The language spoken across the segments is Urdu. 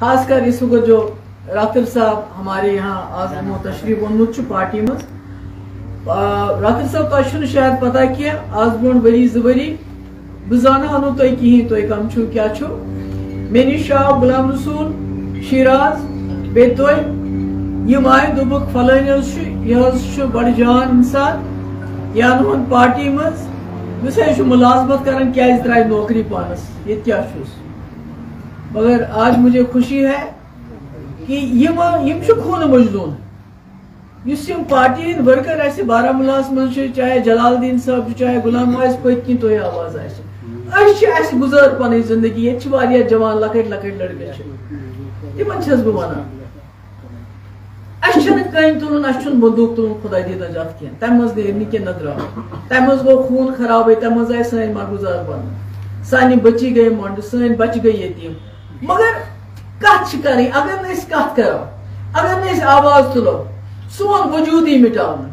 خاص کر اس وقت جو راکر صاحب ہمارے یہاں تشریفی راکر صاحب تیس شاید پتہ کیونکہ زری بانہ نش شا غلام رسول، شیراز آئے دبھ فل یہ بڑے جان انسان یا انہ پارٹی منصیب ملازمت کرائیں نوکری پانس مگر آج مجھے خوشی ہے کہ یم خون مجنون اس پارٹی ہند ورکر ایسے بارہ ملاس مز چاہے جلال الدین صاحب چاہے غلام آس تو یہ آواز آئے آس اس گزار پن زندگی یہ جوان لکٹ لکٹ لڑکے تمن چھس بہ ونان اس کن تلن اس بندوق تلن خدا دیدن جات کی تمہ مز نیو نی نہ درو تمہ مز گو خون خرابے تمہ مز آئے مار گزار بن۔ سانہ بچی گئے مونڈ سین بچ گئی یتیم مگر کت کریں، اگر نس کت کرو اگر نس آواز تلو سون وجود ہی مٹاؤن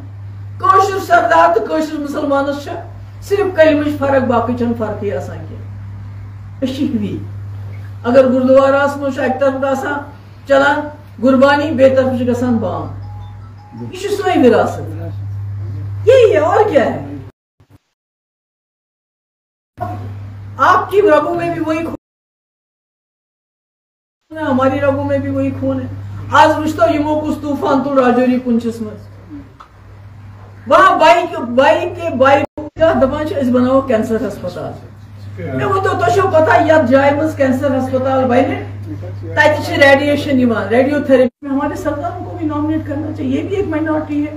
کوشر سردار تو کوشر مسلمانس چھ صرف کلمش فرق، باقی چھن فرق ہی آسان کیا۔ شہوی اگر گردوار آس مجھ اک طرف سا چلان گربانی بے طرف گسان بام یہ سوئی وراثت۔ یہی ہے، اور کیا ہے؟ آپ کی ربوں میں بھی وہی ہماری رگوں میں بھی وہی خون ہے۔ آج رشتہ یمو کس طوفان تو راجوری کنچس مز وہاں بائی کے بائی کے بائی دبان چھو اس بناو کینسر ہسپتال؟ میں وہ تو تو شو پتا یا جائے مز کینسر ہسپتال۔ بائی نے تاکہ چھ ریڈیشن ایمان ریڈیو تھیراپی میں ہمارے سلطان کو بھی نامنیٹ کرنا چاہیے، یہ بھی ایک مینورٹی ہے۔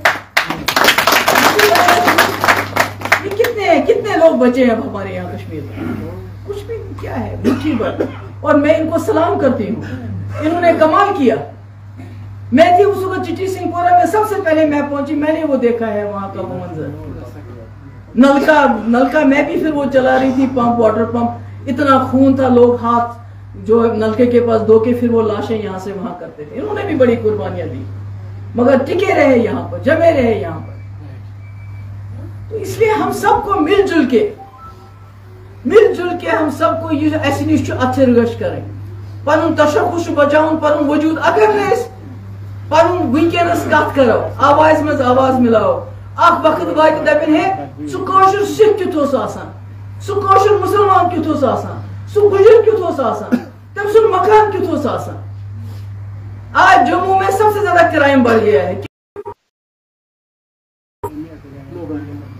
یہ کتنے کتنے لوگ بچے ہیں اب ہمارے یہاں کشمیر میں؟ کچھ بھی کیا ہے؟ میٹھی بڑھ اور میں ان کو سلام کرتی ہوں۔ انہوں نے کمال کیا۔ میں تھی اس وقت چٹی سنگھ پورا میں سب سے پہلے میں پہنچی، میں نے وہ دیکھا ہے وہاں کا وہ منظر۔ نلکا نلکا میں بھی پھر وہ چلا رہی تھی، پمپ، واٹر پمپ۔ اتنا خون تھا، لوگ ہاتھ جو نلکے کے پاس دھو کے پھر وہ لاشیں یہاں سے وہاں کرتے تھے۔ انہوں نے بھی بڑی قربانیاں دی۔ مگر ٹکے رہے یہاں پر، جمے رہے یہاں پر۔ تو اس لیے ہم سب کو مل جل کے مل جل کے ہم سب کو یہ ایسی نش اتھے رگش کریں۔ پن تشخص بچاؤن پن وجود اگر نا پن اس کت کرو آواز مز آواز ملاو اخ وقت وات دبین ہے سو سہ سکھ کتھ آسان کوشر مسلمان کی کتھ آسان سو گجر کی کتھ آسان تم سن مکان کی کتھ آسان آج جموں میں سب سے زیادہ کرائم بڑھ گیا ہے۔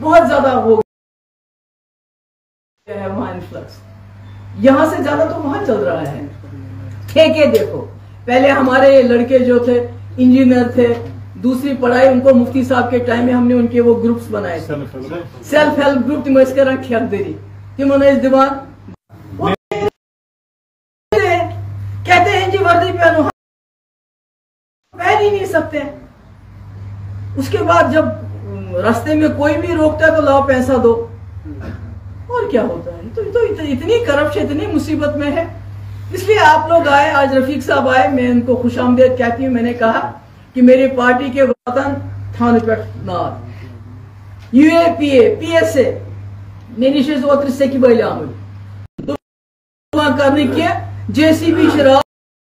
بہت زیادہ ہو ہے وہاں انفلکس یہاں سے زیادہ تو وہاں چل رہا ہے۔ ٹھیکے دیکھو۔ پہلے ہمارے لڑکے جو تھے انجینئر تھے، دوسری پڑھائی ان کو مفتی صاحب کے ٹائم میں ہم نے ان کے وہ گروپس بنائے۔ سیلف ہیلپ گروپ تمہیں اس کرا ٹھیک دے رہی۔ تم انہیں اس دماغ کہتے ہیں جی وردی پہنو پہن ہی نہیں سکتے۔ اس کے بعد جب رستے میں کوئی بھی روکتا ہے تو لاؤ پیسہ دو۔ اور کیا ہوتا ہے؟ تو, تو اتنی کرپش اتنی مصیبت میں ہے۔ اس لیے آپ لوگ آئے آج رفیق صاحب آئے میں ان کو خوش آمدید کہتی ہوں میں نے کہا کہ میری پارٹی کے وطن تھانے پیٹ نار۔ U A P A P S A menişesi otristeki böyle amir. کرنے کے جیسی بھی شراب